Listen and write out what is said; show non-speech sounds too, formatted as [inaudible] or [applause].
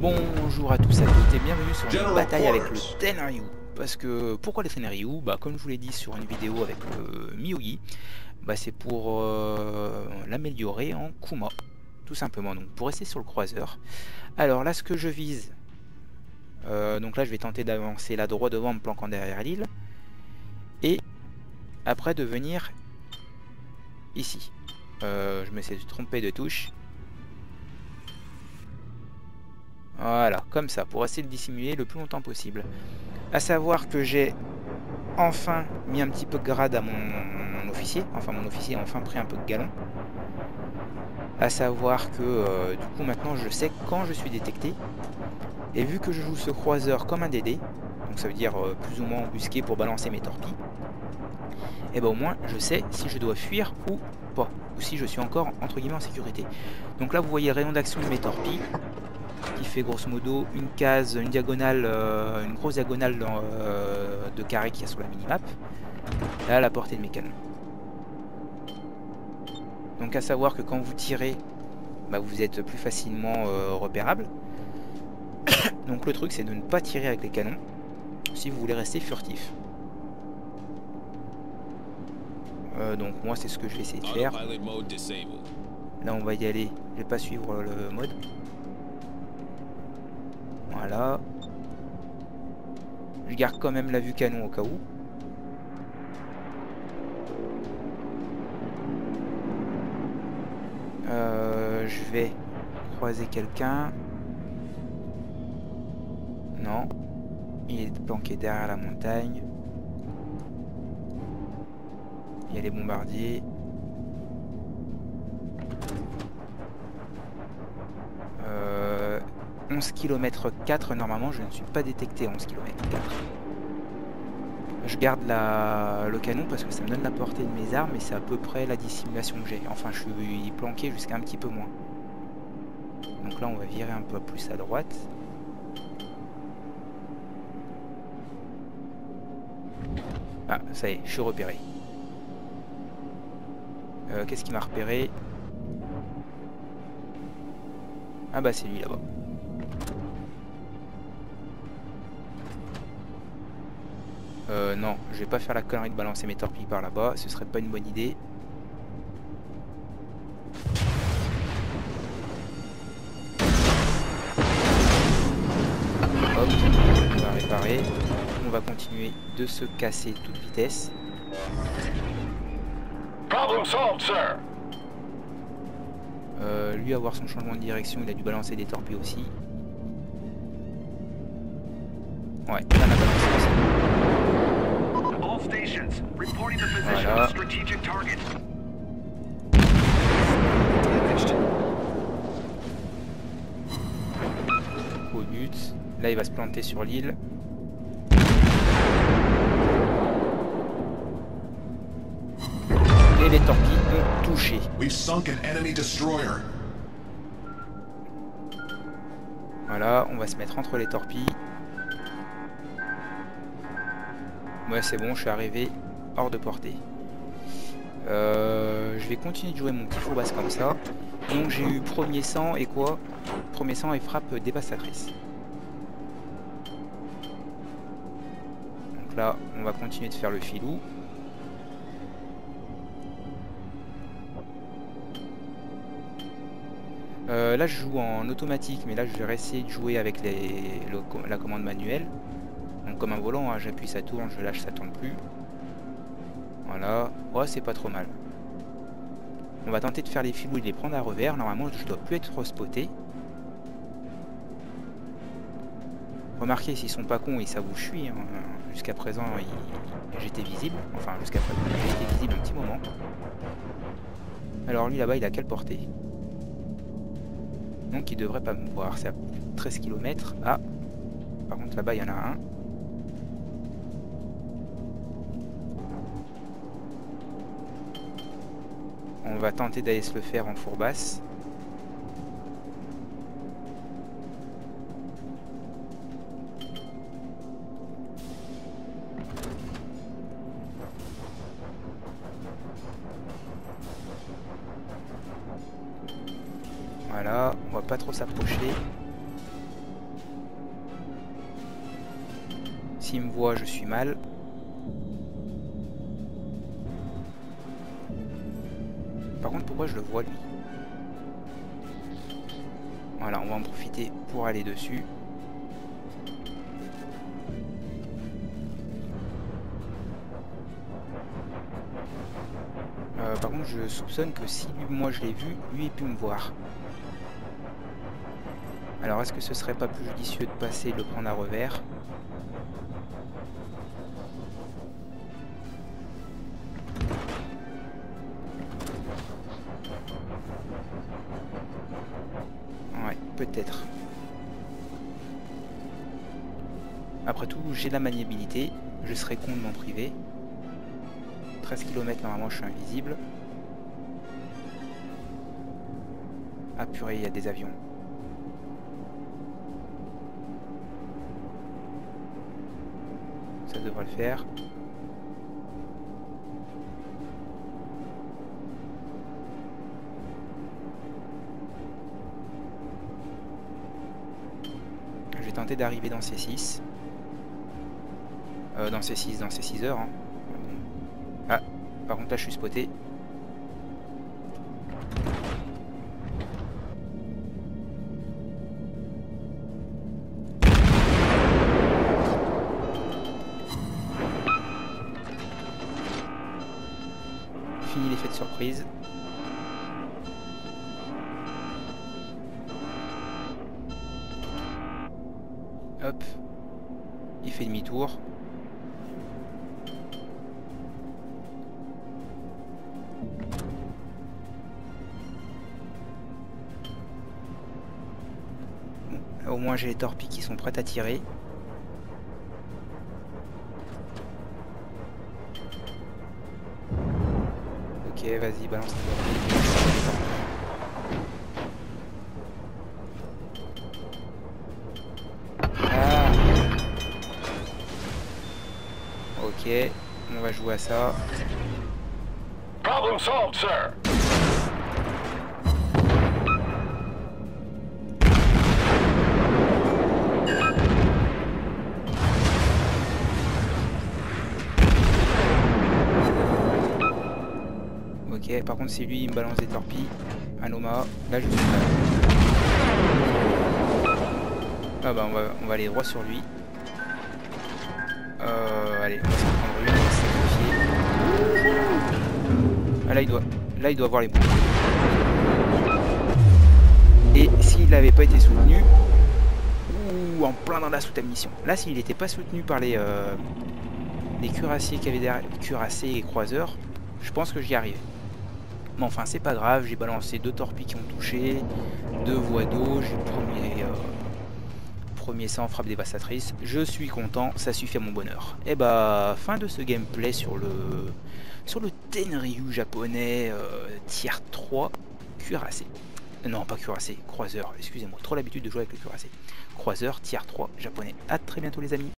Bonjour à tous à toutes et bienvenue sur une bataille avec le Tenryu. Parce que, pourquoi le Tenryu? Bah comme je vous l'ai dit sur une vidéo avec le Miyogi, bah c'est pour euh, l'améliorer en Kuma. Tout simplement, donc pour rester sur le croiseur. Alors là ce que je vise, euh, donc là je vais tenter d'avancer là droit devant en me planquant derrière l'île. Et après de venir ici. Euh, je me suis trompé de touche. Voilà, comme ça, pour essayer de dissimuler le plus longtemps possible. À savoir que j'ai enfin mis un petit peu de grade à mon, officier. Enfin, mon officier a enfin pris un peu de galon. À savoir que, euh, du coup, maintenant, je sais quand je suis détecté. Et vu que je joue ce croiseur comme un DD, donc ça veut dire euh, plus ou moins embusqué pour balancer mes torpilles, et eh ben au moins, je sais si je dois fuir ou pas. Ou si je suis encore, entre guillemets, en sécurité. Donc là, vous voyez rayon d'action de mes torpilles qui fait grosso modo une case, une diagonale, euh, une grosse diagonale euh, de carré qu'il y a sur la minimap. Là, à la portée de mes canons. Donc à savoir que quand vous tirez, bah, vous êtes plus facilement euh, repérable. [coughs] Donc le truc c'est de ne pas tirer avec les canons si vous voulez rester furtif. donc moi c'est ce que je vais essayer de faire. Là on va y aller, je vais pas suivre le mode. Je garde quand même la vue canon au cas où. Euh, je vais croiser quelqu'un. Non. Il est planqué derrière la montagne. Il y a les bombardiers. 11 km 4, normalement je ne suis pas détecté à 11 km 4. Je garde la, le canon parce que ça me donne la portée de mes armes et c'est à peu près la dissimulation que j'ai. Enfin je suis planqué jusqu'à un petit peu moins. Donc là on va virer un peu plus à droite. Ah ça y est, je suis repéré. Euh, qu'est-ce qui m'a repéré? Ah bah c'est lui là-bas. Euh, non, je vais pas faire la connerie de balancer mes torpilles par là-bas, ce serait pas une bonne idée. Hop, on va réparer. On va continuer de se casser toute vitesse. Euh, lui avoir son changement de direction, il a dû balancer des torpilles aussi. Ouais, a. Voilà. Au but. Là, il va se planter sur l'île. Et les torpilles ont touché. Voilà, on va se mettre entre les torpilles. Ouais, c'est bon, je suis arrivé hors de portée. Euh, je vais continuer de jouer mon petit basse comme ça. Donc j'ai eu premier sang et quoi? Premier sang et frappe dévastatrice. Donc là, on va continuer de faire le filou. Euh, là je joue en automatique, mais là je vais essayer de jouer avec les, la commande manuelle. Donc comme un volant, hein, j'appuie ça tourne, je lâche ça tourne plus. Voilà, ouais c'est pas trop mal. On va tenter de faire les filous de les prendre à revers. Normalement je dois plus être spoté. Remarquez s'ils sont pas cons et ça vous chuit. Hein. Jusqu'à présent j'étais visible. Enfin jusqu'à présent été visible un petit moment. Alors lui là-bas il a quelle portée Donc il devrait pas me voir. C'est à 13 km. Ah par contre là-bas il y en a un. On va tenter d'aller se le faire en fourbasse. Voilà, on va pas trop s'approcher. S'il me voit, je suis mal. Par contre, pourquoi je le vois lui Voilà, on va en profiter pour aller dessus. Euh, par contre, je soupçonne que si moi je l'ai vu, lui il pu me voir. Alors, est-ce que ce serait pas plus judicieux de passer le prendre à revers Après tout, j'ai la maniabilité. Je serais con de m'en priver. 13 km, normalement, je suis invisible. Ah purée, il y a des avions. Ça devrait le faire. Vais tenter d'arriver dans ces 6. Euh, dans ces 6, dans ces 6 heures. Hein. Ah, par contre là je suis spoté. Hop. Il fait demi-tour. Au moins j'ai les torpilles qui sont prêtes à tirer. Ok, vas-y, balance la Ah Ok, on va jouer à ça. Problem solved, sir. Ok, par contre si lui il me balance des torpilles, Anoma, là je suis mal. Ah bah on va, on va aller droit sur lui. Euh, allez, on va s'en prendre une. Ah là il doit, là il doit avoir les bons. Et s'il n'avait pas été soutenu, ou en plein dans la sous-mission. Là s'il n'était pas soutenu par les, euh, les cuirassiers derrière, cuirassés et croiseurs, je pense que j'y arrivais. Mais enfin, c'est pas grave, j'ai balancé deux torpilles qui ont touché, deux voies d'eau, j'ai premier, premier sang frappe dévastatrice. Je suis content, ça suffit à mon bonheur. Et bah, fin de ce gameplay sur le sur le Tenryu japonais euh, tier 3 cuirassé. Non, pas cuirassé, croiseur, excusez-moi, trop l'habitude de jouer avec le cuirassé. Croiseur, tier 3 japonais. A très bientôt les amis.